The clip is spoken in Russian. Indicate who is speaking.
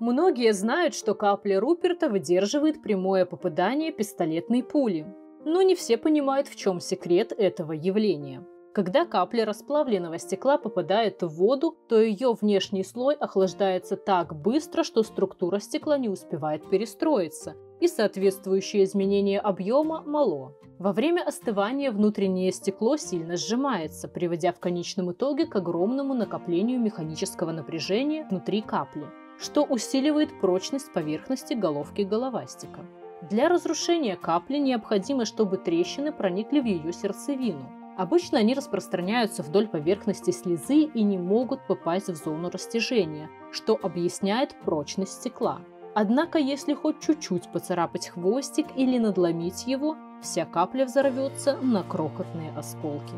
Speaker 1: Многие знают, что капля Руперта выдерживает прямое попадание пистолетной пули. Но не все понимают, в чем секрет этого явления. Когда капля расплавленного стекла попадает в воду, то ее внешний слой охлаждается так быстро, что структура стекла не успевает перестроиться, и соответствующее изменение объема мало. Во время остывания внутреннее стекло сильно сжимается, приводя в конечном итоге к огромному накоплению механического напряжения внутри капли, что усиливает прочность поверхности головки головастика. Для разрушения капли необходимо, чтобы трещины проникли в ее сердцевину, Обычно они распространяются вдоль поверхности слезы и не могут попасть в зону растяжения, что объясняет прочность стекла. Однако, если хоть чуть-чуть поцарапать хвостик или надломить его, вся капля взорвется на крохотные осколки.